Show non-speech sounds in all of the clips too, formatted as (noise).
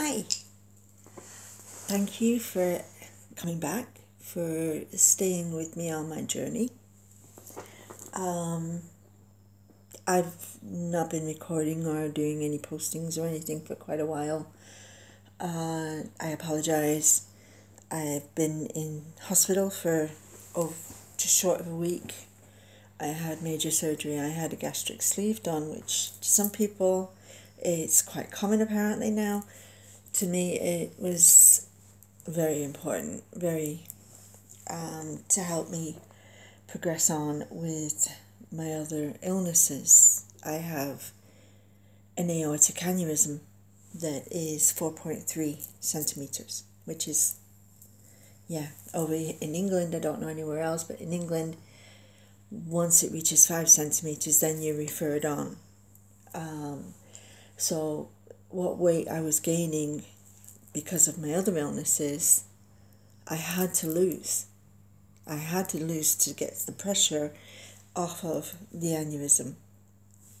Hi. Thank you for coming back, for staying with me on my journey. Um, I've not been recording or doing any postings or anything for quite a while. Uh, I apologize. I've been in hospital for oh, just short of a week. I had major surgery. I had a gastric sleeve done, which to some people it's quite common apparently now. To me, it was very important, very um, to help me progress on with my other illnesses. I have an aortic aneurysm that is 4.3 centimeters, which is, yeah, over in England, I don't know anywhere else, but in England, once it reaches five centimeters, then you're referred on. Um, so, what weight I was gaining because of my other illnesses, I had to lose. I had to lose to get the pressure off of the aneurysm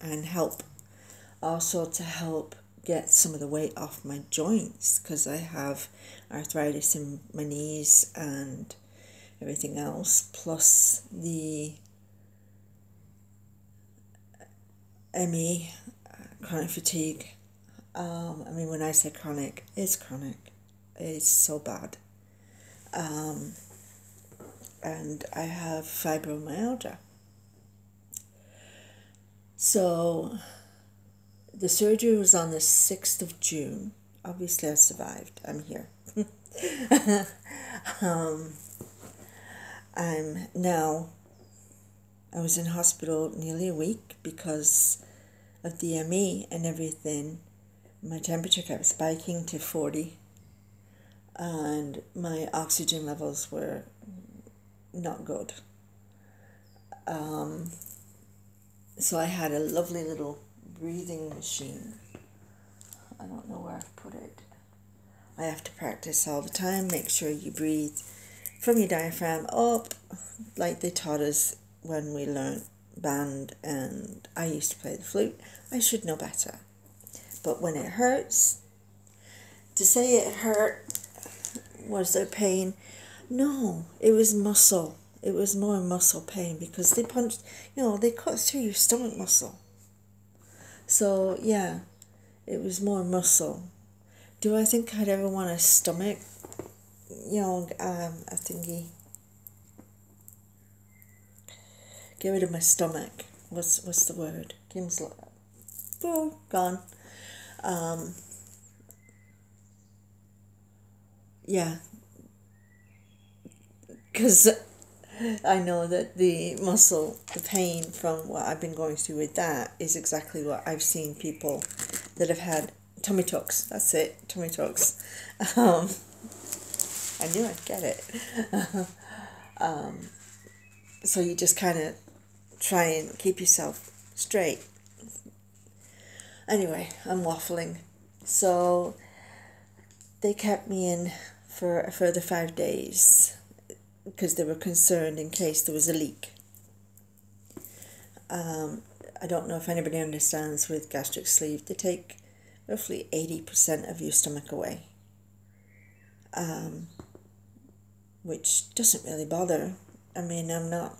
and help also to help get some of the weight off my joints because I have arthritis in my knees and everything else, plus the ME, uh, chronic fatigue. Um, I mean, when I say chronic, it's chronic. It's so bad. Um, and I have fibromyalgia. So the surgery was on the 6th of June. Obviously, I survived. I'm here. (laughs) um, I'm now, I was in hospital nearly a week because of the ME and everything. My temperature kept spiking to 40, and my oxygen levels were not good. Um, so I had a lovely little breathing machine. I don't know where I've put it. I have to practice all the time. Make sure you breathe from your diaphragm up, like they taught us when we learned band and I used to play the flute. I should know better. But when it hurts, to say it hurt, was there pain? No, it was muscle. It was more muscle pain because they punched, you know, they cut through your stomach muscle. So, yeah, it was more muscle. Do I think I'd ever want a stomach, you know, um, a thingy? Get rid of my stomach. What's what's the word? Kim's like, gone. Um, yeah, because I know that the muscle, the pain from what I've been going through with that is exactly what I've seen people that have had tummy tucks. That's it, tummy tucks. Um, I knew I'd get it. (laughs) um, so you just kind of try and keep yourself straight. Anyway, I'm waffling. So they kept me in for a further five days because they were concerned in case there was a leak. Um, I don't know if anybody understands with gastric sleeve, they take roughly 80% of your stomach away, um, which doesn't really bother. I mean, I'm not,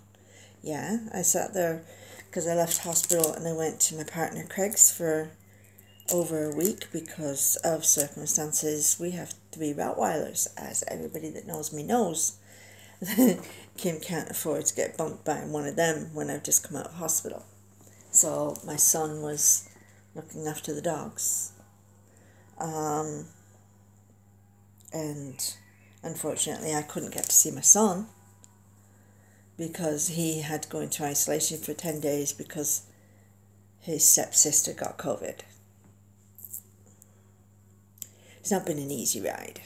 yeah, I sat there because I left hospital and I went to my partner Craig's for over a week because of circumstances. We have three Rottweilers, as everybody that knows me knows. (laughs) Kim can't afford to get bumped by one of them when I've just come out of hospital. So my son was looking after the dogs. Um, and unfortunately, I couldn't get to see my son because he had to go into isolation for 10 days because his stepsister got COVID. It's not been an easy ride.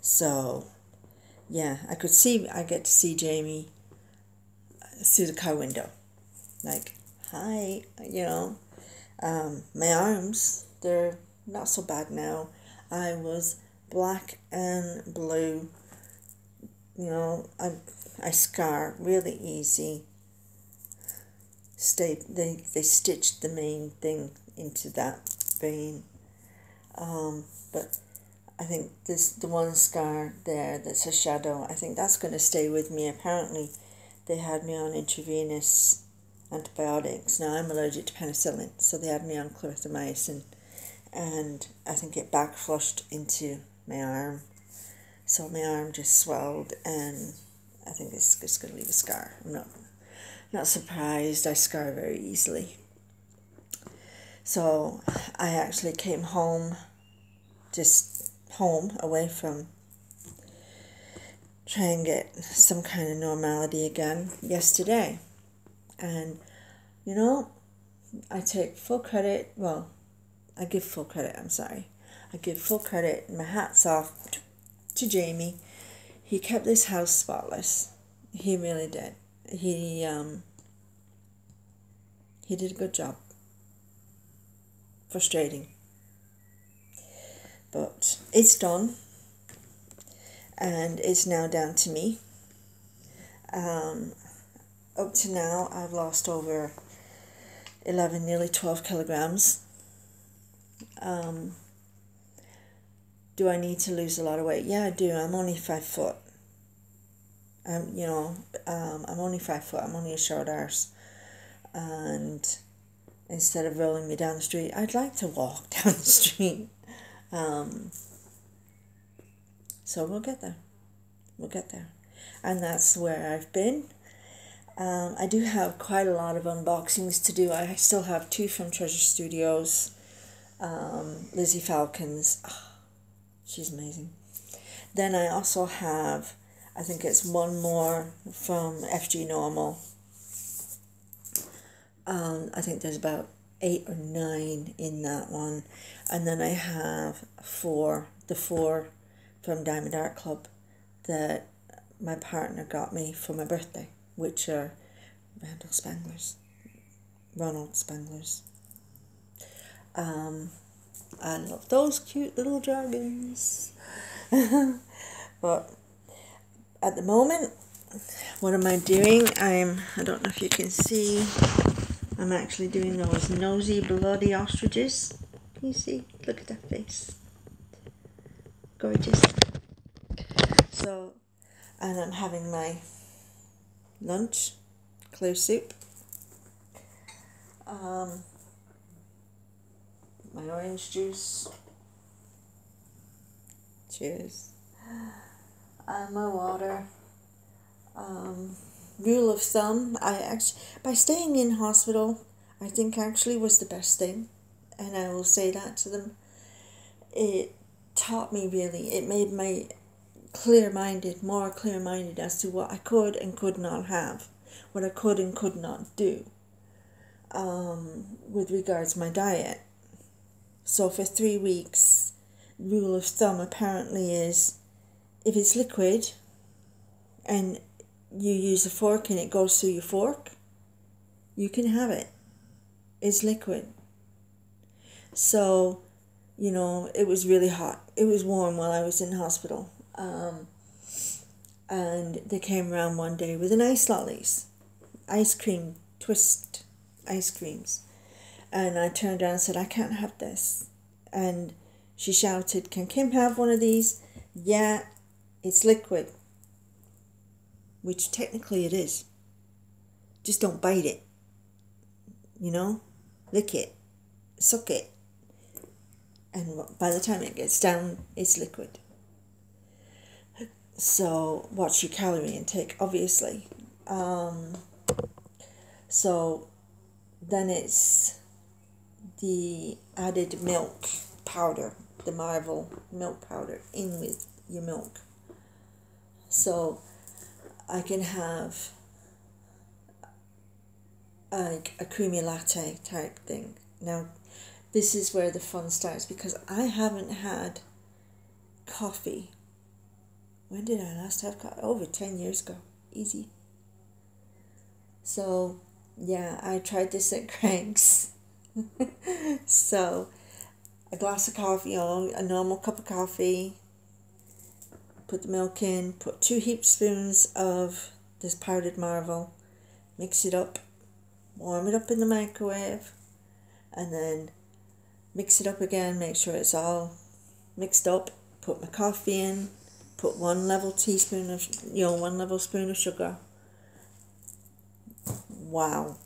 So yeah, I could see, I get to see Jamie through the car window. Like, hi, you know. Um, my arms, they're not so bad now. I was black and blue. You know, I, I scar really easy. Stay, they, they stitched the main thing into that vein. Um, but I think this the one scar there that's a shadow. I think that's going to stay with me. Apparently, they had me on intravenous antibiotics. Now I'm allergic to penicillin, so they had me on clarithromycin, and I think it back flushed into my arm, so my arm just swelled, and I think it's just going to leave a scar. I'm not not surprised. I scar very easily. So I actually came home, just home away from try and get some kind of normality again yesterday. And, you know, I take full credit, well, I give full credit, I'm sorry. I give full credit, my hat's off to Jamie. He kept this house spotless. He really did. He, um, he did a good job. Frustrating. But it's done and it's now down to me. Um, up to now, I've lost over 11, nearly 12 kilograms. Um, do I need to lose a lot of weight? Yeah, I do. I'm only five foot. I'm, you know, um, I'm only five foot. I'm only a short arse. And instead of rolling me down the street, I'd like to walk (laughs) down the street. Um, so we'll get there. We'll get there. And that's where I've been. Um, I do have quite a lot of unboxings to do. I still have two from Treasure Studios. Um, Lizzie Falcons. Oh, she's amazing. Then I also have, I think it's one more from FG Normal. Um, I think there's about eight or nine in that one. And then I have four, the four from Diamond Art Club that my partner got me for my birthday, which are Randal Spanglers, Ronald Spanglers. Um, I love those cute little dragons. (laughs) but at the moment, what am I doing? I'm, I don't know if you can see, I'm actually doing those nosy, bloody ostriches. Can you see? Look at that face gorgeous. So, and I'm having my lunch, clear soup. Um, my orange juice. Cheers. And my water. Um, rule of thumb, I actually, by staying in hospital, I think actually was the best thing. And I will say that to them. It taught me really. It made me clear minded, more clear minded as to what I could and could not have, what I could and could not do um, with regards to my diet. So for three weeks, rule of thumb apparently is if it's liquid and you use a fork and it goes through your fork, you can have it. It's liquid. So you know, it was really hot. It was warm while I was in hospital. Um, and they came around one day with an ice lollies, ice cream twist ice creams. And I turned around and said, I can't have this. And she shouted, Can Kim have one of these? Yeah, it's liquid. Which technically it is. Just don't bite it. You know? Lick it. Suck it and by the time it gets down, it's liquid. So, watch your calorie intake, obviously. Um, so, then it's the added milk powder, the Marvel milk powder, in with your milk. So, I can have like a creamy latte type thing. Now, this is where the fun starts because I haven't had coffee. When did I last have coffee? Over 10 years ago. Easy. So, yeah, I tried this at (laughs) Craig's. so, a glass of coffee, or a normal cup of coffee, put the milk in, put two heap spoons of this powdered marvel, mix it up, warm it up in the microwave, and then mix it up again, make sure it's all mixed up, put my coffee in, put one level teaspoon of, you know, one level spoon of sugar. Wow.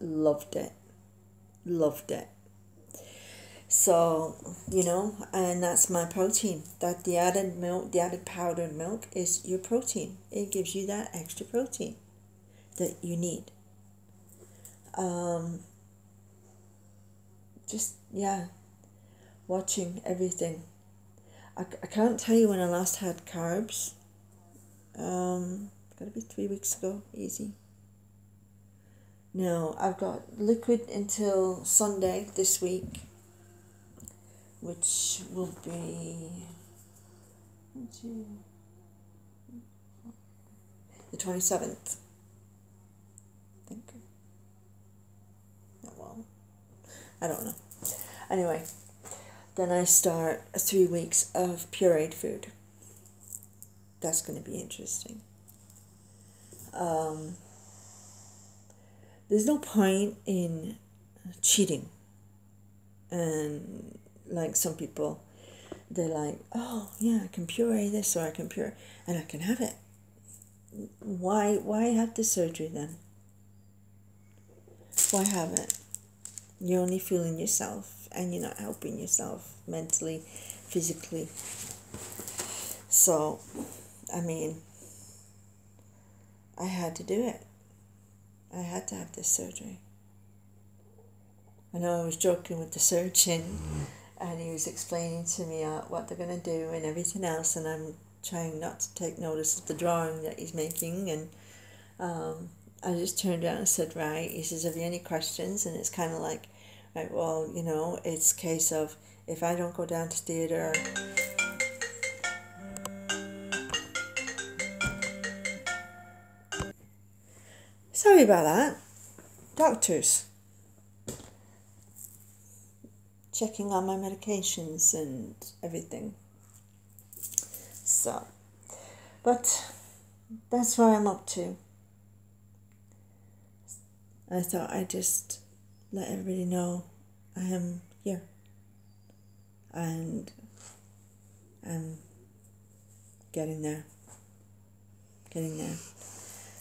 Loved it. Loved it. So, you know, and that's my protein. That the added milk, the added powdered milk is your protein. It gives you that extra protein that you need. Um, just, yeah, watching everything. I, I can't tell you when I last had carbs. Um, gotta be three weeks ago, easy. No, I've got liquid until Sunday this week, which will be the 27th. I think. Oh, well, I don't know. Anyway, then I start three weeks of pureed food. That's going to be interesting. Um, there's no point in cheating. And like some people, they're like, oh, yeah, I can puree this or I can puree, and I can have it. Why, why have the surgery then? Why have it? You're only fooling yourself and you're not helping yourself mentally, physically. So, I mean, I had to do it. I had to have this surgery. I know I was joking with the surgeon, and he was explaining to me uh, what they're going to do and everything else, and I'm trying not to take notice of the drawing that he's making. And um, I just turned around and said, Right, he says, Have you any questions? And it's kind of like, Right, well, you know, it's case of if I don't go down to theatre Sorry about that. Doctors. Checking on my medications and everything. So, but that's where I'm up to. I thought I'd just let everybody know I am here. And I'm getting there. Getting there.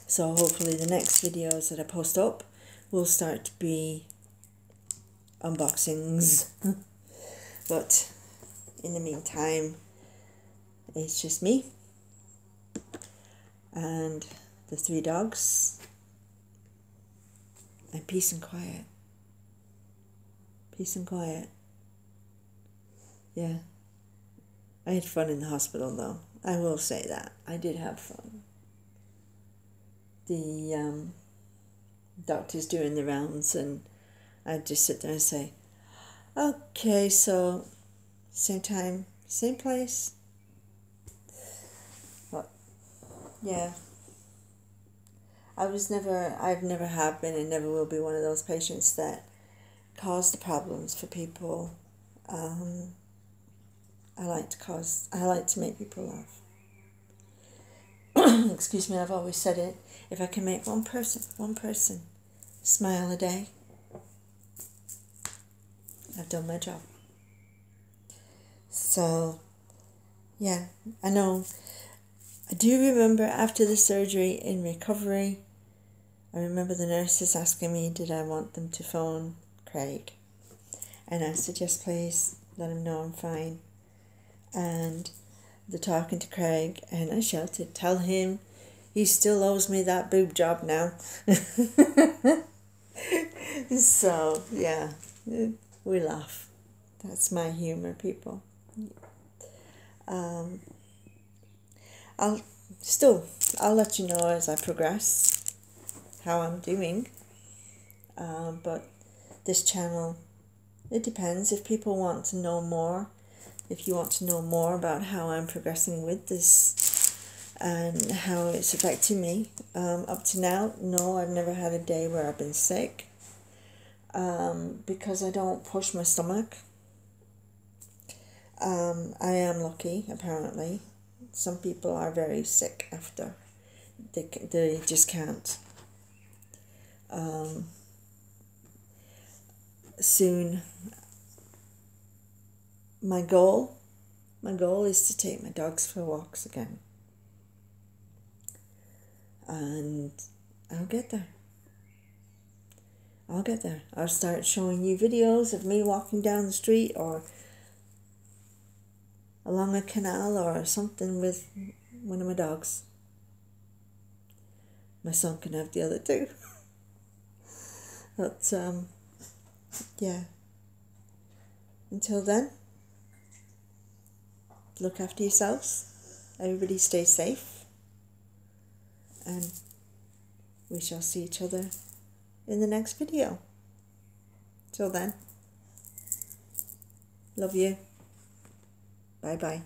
So hopefully the next videos that I post up will start to be unboxings. but in the meantime, it's just me and the three dogs and peace and quiet. Peace and quiet. Yeah. I had fun in the hospital though. I will say that. I did have fun the um, doctors doing the rounds, and I'd just sit there and say, okay, so same time, same place. But yeah, I was never, I've never have been and never will be one of those patients that cause the problems for people. Um, I like to cause, I like to make people laugh. (coughs) excuse me, I've always said it. If I can make one person, one person smile a day, I've done my job. So, yeah, I know. I do remember after the surgery in recovery, I remember the nurses asking me, did I want them to phone Craig? And I said, yes, please, let him know I'm fine. And the talking to Craig, and I shouted, Tell him he still owes me that boob job now. (laughs) so, yeah, we laugh. That's my humor, people. Um, I'll still, I'll let you know as I progress how I'm doing. Um, but this channel, it depends. If people want to know more, if you want to know more about how I'm progressing with this and how it's affecting me. Um, up to now, no, I've never had a day where I've been sick um, because I don't push my stomach. Um, I am lucky, apparently. Some people are very sick after. They, they just can't. Um, soon my goal my goal is to take my dogs for walks again and I'll get there I'll get there I'll start showing you videos of me walking down the street or along a canal or something with one of my dogs my son can have the other two (laughs) but um yeah until then look after yourselves. Everybody stay safe. And we shall see each other in the next video. Till then, love you. Bye bye.